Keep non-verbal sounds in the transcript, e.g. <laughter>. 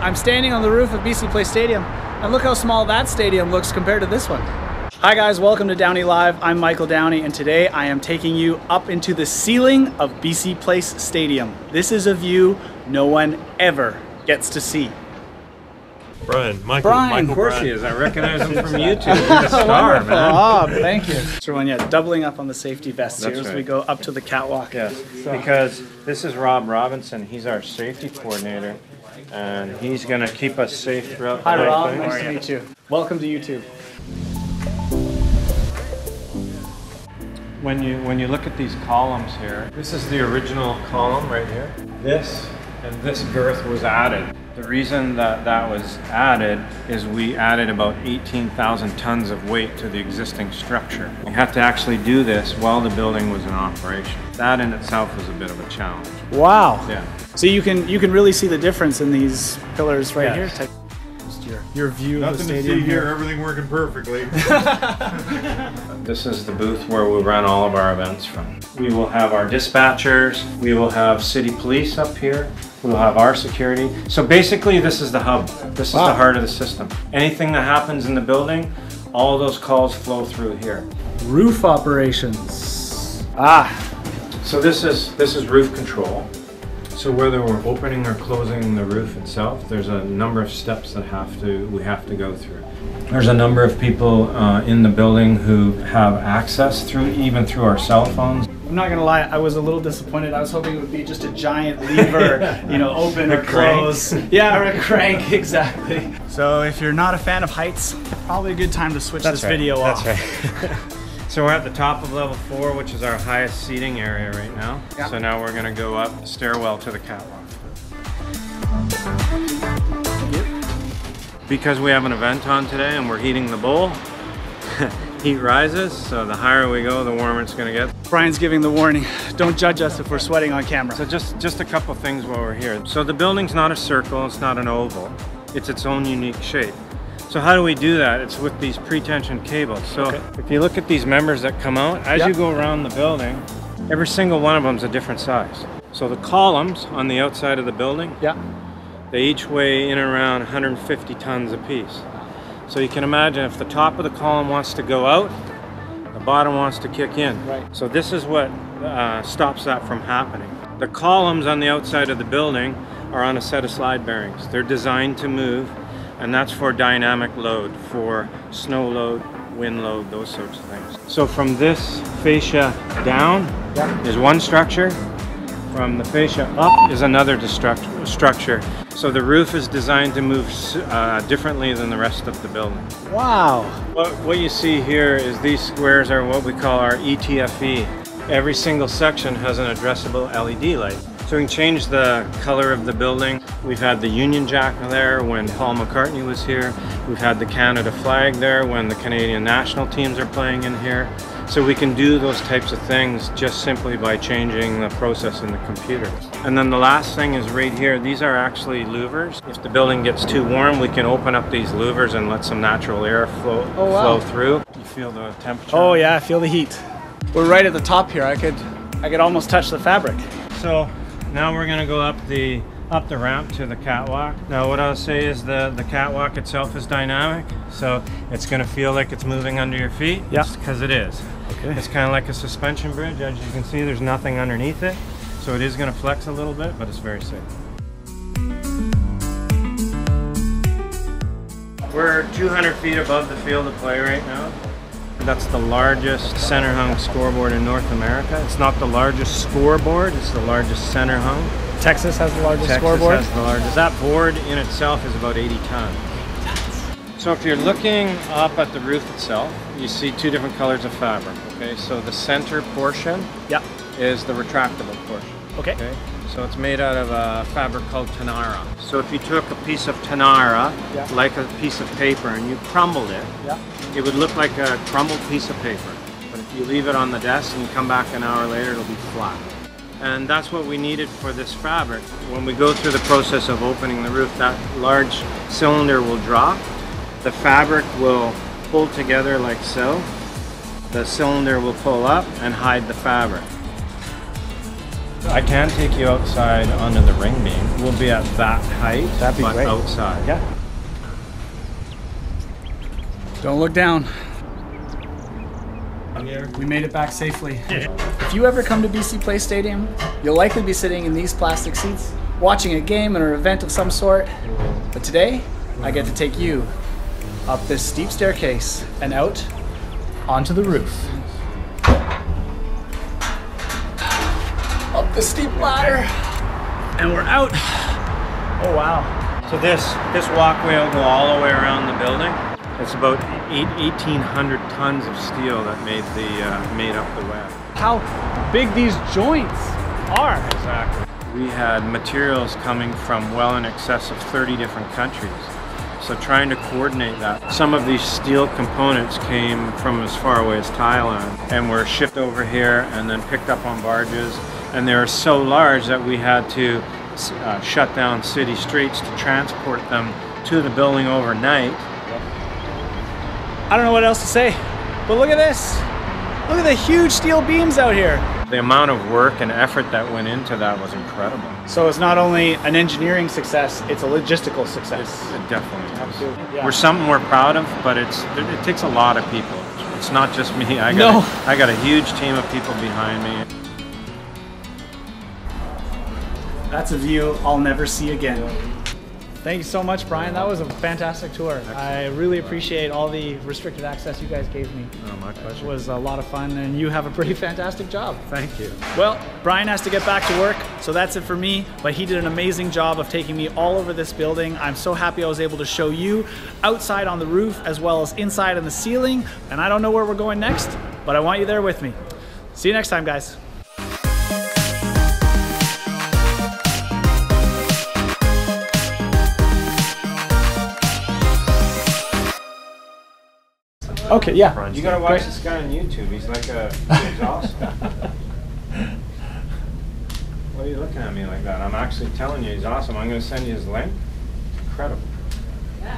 I'm standing on the roof of BC Place Stadium, and look how small that stadium looks compared to this one. Hi guys, welcome to Downie Live. I'm Michael Downie, and today I am taking you up into the ceiling of BC Place Stadium. This is a view no one ever gets to see. Brian, Michael, Brian, Michael Of course Brian. he is. I recognize him from <laughs> YouTube. He's a star, man. Oh, thank you. So one, yeah, doubling up on the safety vests That's here as we go up to the catwalk. Yes, because this is Rob Robinson. He's our safety coordinator, and he's going to keep us safe throughout Hi the whole Rob, thing. nice to meet you. Welcome to YouTube. When you when you look at these columns here, this is the original column right here. This and this girth was added. The reason that that was added is we added about 18,000 tons of weight to the existing structure. We had to actually do this while the building was in operation. That in itself was a bit of a challenge. Wow. Yeah. So you can you can really see the difference in these pillars right Yes. here. Take just your, your view of the Nothing to stadium see here, everything working perfectly. <laughs> This is the booth where we run all of our events from. We will have our dispatchers, we will have city police up here, we will have our security. So basically this is the hub. This is the heart of the system. Anything that happens in the building, all those calls flow through here. Roof operations. Ah, So this is this is roof control. So whether we're opening or closing the roof itself, there's a number of steps that have to we have to go through. There's a number of people uh, in the building who have access through even through our cell phones. I'm not gonna lie, I was a little disappointed. I was hoping it would be just a giant lever, <laughs> you know, open or close. Yeah, or a crank, <laughs> exactly. So if you're not a fan of heights, probably a good time to switch this video off. That's right. <laughs> so we're at the top of level four, which is our highest seating area right now. Yeah. So now we're gonna go up the stairwell to the catwalk. Because we have an event on today and we're heating the bowl, <laughs> heat rises, so the higher we go, the warmer it's gonna get. Brian's giving the warning. Don't judge us if we're sweating on camera. So just, just a couple things while we're here. So the building's not a circle, it's not an oval. It's its own unique shape. So how do we do that? It's with these pre-tension cables. So Okay. if you look at these members that come out, as Yep. you go around the building, every single one of them is a different size. So the columns on the outside of the building, yeah. they each weigh in around 150 tons apiece. So you can imagine if the top of the column wants to go out, the bottom wants to kick in. Right. So this is what uh, stops that from happening. The columns on the outside of the building are on a set of slide bearings. They're designed to move, and that's for dynamic load, for snow load, wind load, those sorts of things. So from this fascia down Yeah. is one structure, from the fascia up is another structure. So the roof is designed to move uh, differently than the rest of the building. Wow. What, what you see here is these squares are what we call our ETFE. Every single section has an addressable LED light. So we can change the color of the building. We've had the Union Jack there when Paul McCartney was here. We've had the Canada flag there when the Canadian national teams are playing in here. So we can do those types of things just simply by changing the process in the computer. And then the last thing is right here, these are actually louvers. If the building gets too warm, we can open up these louvers and let some natural air flow, Oh, wow. flow through. You feel the temperature. Oh yeah, I feel the heat. We're right at the top here. I could I could almost touch the fabric. So now we're gonna go up the up the ramp to the catwalk. Now what I'll say is the, the catwalk itself is dynamic, so it's gonna feel like it's moving under your feet. Yeah. Because it is. Okay. It's kind of like a suspension bridge. As you can see, there's nothing underneath it. So it is gonna flex a little bit, but it's very safe. We're 200 feet above the field of play right now. That's the largest center hung scoreboard in North America. It's not the largest scoreboard, it's the largest center hung. Texas has the largest Texas scoreboard. has the largest. That board in itself is about 80 tons. So if you're looking up at the roof itself, you see two different colors of fabric. Okay, so the center portion Yeah. is the retractable portion. Okay. Okay, so it's made out of a fabric called Tanara. So if you took a piece of Tanara, Yeah. like a piece of paper, and you crumbled it, Yeah. it would look like a crumbled piece of paper. But if you leave it on the desk and you come back an hour later, it'll be flat. And that's what we needed for this fabric. When we go through the process of opening the roof, that large cylinder will drop. The fabric will pull together like so. The cylinder will pull up and hide the fabric. I can take you outside under the ring beam. We'll be at that height, That'd be but great. outside. Yeah. Don't look down. We made it back safely. If you ever come to BC Place Stadium, you'll likely be sitting in these plastic seats, watching a game or an event of some sort. But today, I get to take you up this steep staircase and out onto the roof. Up the steep ladder. And we're out. <sighs> Oh wow. So this this walkway will go all the way around the building. It's about eight, 1,800 tons of steel that made the uh, made up the web. How big these joints are. Exactly. We had materials coming from well in excess of 30 different countries. So trying to coordinate that. Some of these steel components came from as far away as Thailand and were shipped over here and then picked up on barges. And they were so large that we had to uh, shut down city streets to transport them to the building overnight. I don't know what else to say, but look at this. Look at the huge steel beams out here. The amount of work and effort that went into that was incredible. So it's not only an engineering success, it's a logistical success. It definitely is. Absolutely, yeah. We're something we're proud of, but it's it, it takes a lot of people. It's not just me. I got No. a, I got a huge team of people behind me. That's a view I'll never see again. Thank you so much, Brian. That was a fantastic tour. I really appreciate all the restricted access you guys gave me. Oh, my pleasure. It was a lot of fun, and you have a pretty fantastic job. Thank you. Well, Brian has to get back to work, so that's it for me. But he did an amazing job of taking me all over this building. I'm so happy I was able to show you outside on the roof as well as inside on the ceiling. And I don't know where we're going next, but I want you there with me. See you next time, guys. Okay, yeah. You gotta watch Great. this guy on YouTube. He's like a <laughs> he's awesome. What are you looking at me like that? I'm actually telling you he's awesome. I'm gonna send you his link. Incredible.